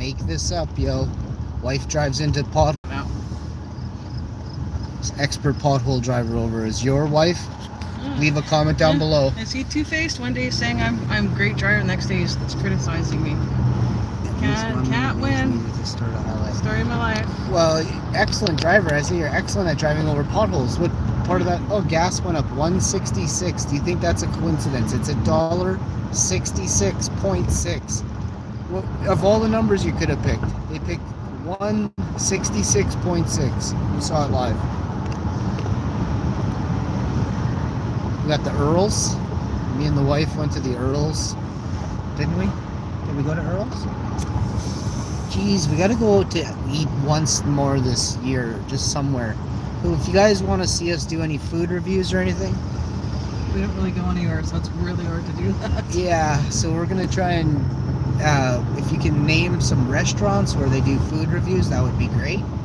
make this up, yo. Wife drives into pot. Expert pothole driver over. Is your wife? Mm. Leave a comment down Yeah. below. Is he two faced? One day he's saying I'm I'm great driver, the next day he's criticizing me. Can't- can't win. A highlight. Story of my life. Well, excellent driver. I say you're excellent at driving over potholes. What part of that? Oh, gas went up 166. Do you think that's a coincidence? It's a dollar 66.6. Well, of all the numbers you could have picked, they picked 166.6. You saw it live. We got the Earls. Me and the wife went to the Earls, didn't we? Did we go to Earls? Geez, we gotta go to eat once more this year, just somewhere. So if you guys want to see us do any food reviews or anything, We don't really go anywhere, so it's really hard to do that. yeah. So we're gonna try and uh, if you can name some restaurants where they do food reviews, that would be great.